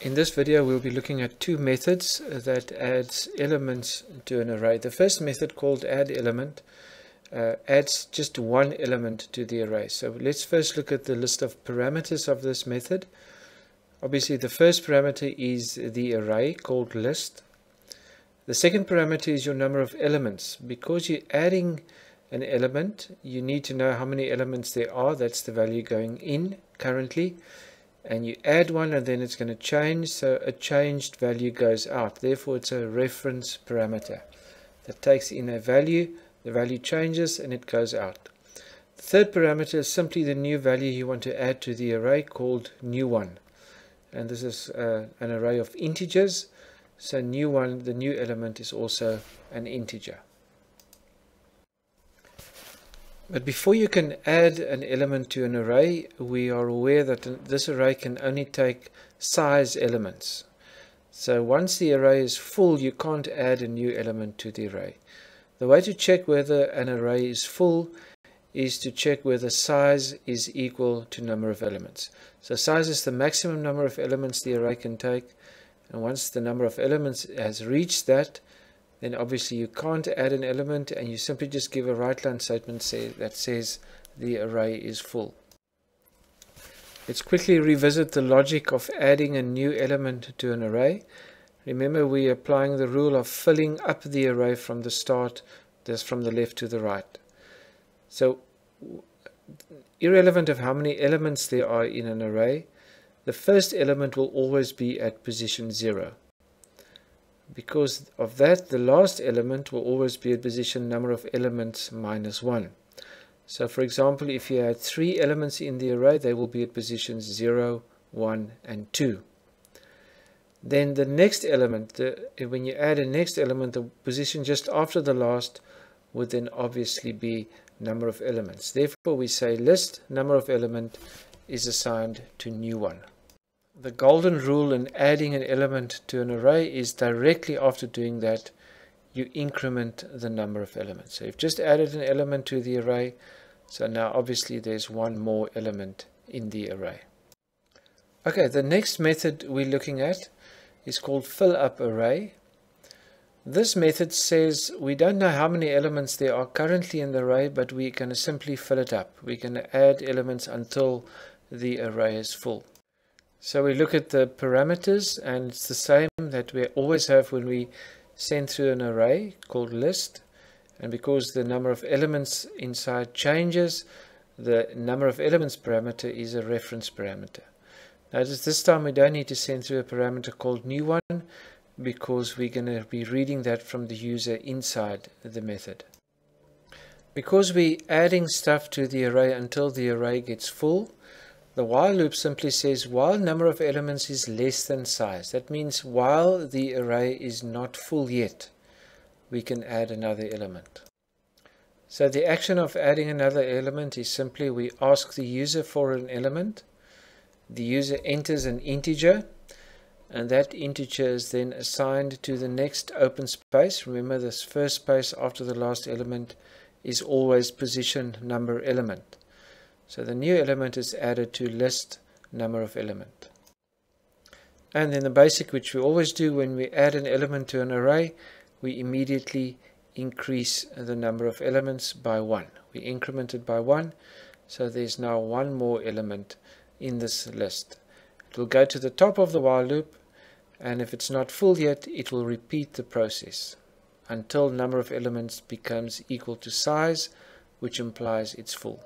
In this video we'll be looking at two methods that adds elements to an array. The first method called add element uh, adds just one element to the array. So let's first look at the list of parameters of this method. Obviously the first parameter is the array called list. The second parameter is your number of elements. Because you're adding an element you need to know how many elements there are. That's the value going in currently and you add one and then it's going to change so a changed value goes out. Therefore it's a reference parameter that takes in a value the value changes and it goes out. The third parameter is simply the new value you want to add to the array called new one. And this is uh, an array of integers. So new one the new element is also an integer but before you can add an element to an array, we are aware that this array can only take size elements. So once the array is full, you can't add a new element to the array. The way to check whether an array is full is to check whether size is equal to number of elements. So size is the maximum number of elements the array can take. And once the number of elements has reached that, then obviously you can't add an element and you simply just give a WriteLine statement say, that says the array is full. Let's quickly revisit the logic of adding a new element to an array. Remember we're applying the rule of filling up the array from the start, that's from the left to the right. So irrelevant of how many elements there are in an array, the first element will always be at position 0 because of that the last element will always be at position number of elements minus 1. So for example if you had three elements in the array they will be at positions 0, 1 and 2. Then the next element, the, when you add a next element, the position just after the last would then obviously be number of elements. Therefore we say list number of element is assigned to new one. The golden rule in adding an element to an array is directly after doing that, you increment the number of elements. So you've just added an element to the array, so now obviously there's one more element in the array. Okay, the next method we're looking at is called fill up array. This method says we don't know how many elements there are currently in the array, but we can simply fill it up. We can add elements until the array is full. So we look at the parameters and it's the same that we always have when we send through an array called list. And because the number of elements inside changes, the number of elements parameter is a reference parameter. Notice this time we don't need to send through a parameter called new one because we're going to be reading that from the user inside the method. Because we're adding stuff to the array until the array gets full, the while loop simply says while number of elements is less than size. That means while the array is not full yet, we can add another element. So the action of adding another element is simply we ask the user for an element. The user enters an integer and that integer is then assigned to the next open space. Remember this first space after the last element is always position number element. So the new element is added to list number of element. And then the basic, which we always do when we add an element to an array, we immediately increase the number of elements by 1. We increment it by 1, so there's now one more element in this list. It will go to the top of the while loop, and if it's not full yet, it will repeat the process until number of elements becomes equal to size, which implies it's full.